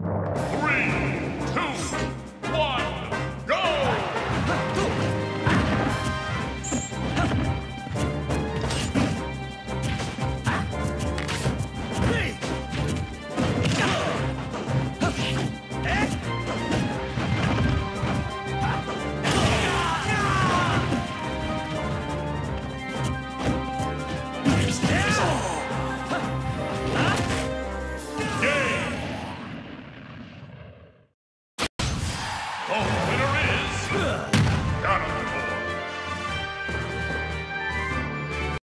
Three, Oh, winner